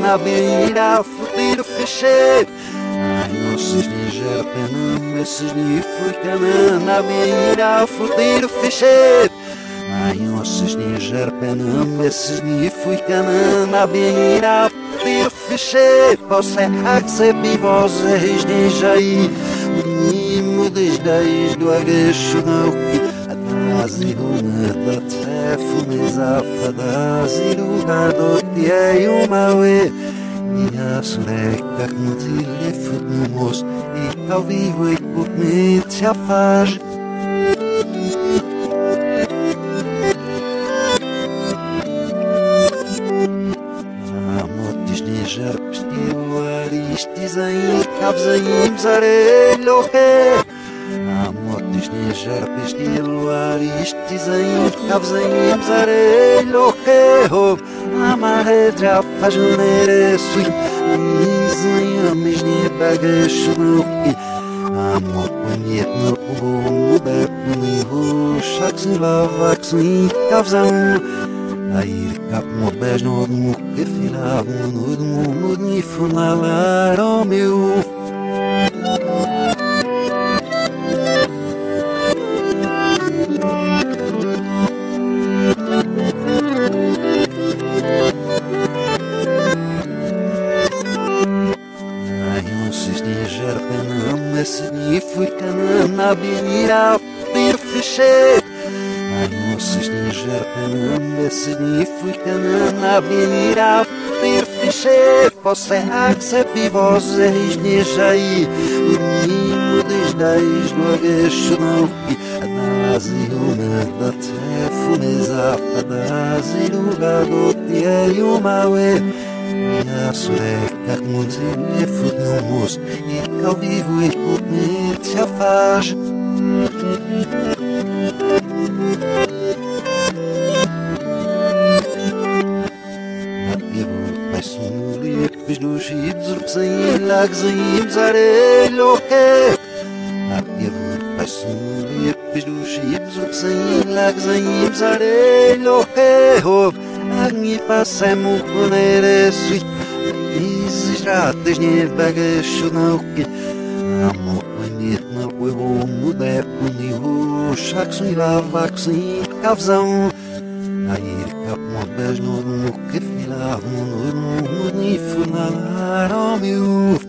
na beira, fudir fechei. Ai, nossos niger penam, esses ni fui canan, na beira, fudir fechei. Ai, nossos niger penam, esses ni fui canan, na beira, fudir fechei. Você acebe vozes de jaí, o nimo desde do agacho não Aziruna da tefumeza fadaziruga dotti ei umawe Minha sureca com telefone e ao vivo e me te afage Amotis nijar pestilo aristis aí cabzaim zarelho que Amotis nijar pestilo aristis aí cabzaim zarelho que ho Amare drapa junere sui Izay amis ni bagash no ki Amo kunit no kubo Bep ni hu shaks ni lavaks ni cabzaim Air cap mo beijo no mu que filava no mu no ni funalar o meu esse ni fui canam na beira, bir fechei Você acebe vocês ni jai, o nimo dos dais no agacho não. Pi Adazi uma da tefumeza, adazi lugar do tia e Narsweg, jak muzynę wśród nóż I kawiwuj kupny twarz. بجنوش يبزر بزين لاك زين بزاري لوكي يبور بسمو يبجنوش يبزر بزين لاك زين بزاري Agni passemo ponere sui Izis ratas nie bagašu nauki Amo planit na huevo mude puni i i kavzão Air kap mo bej no no que fila no no ni funalar o meu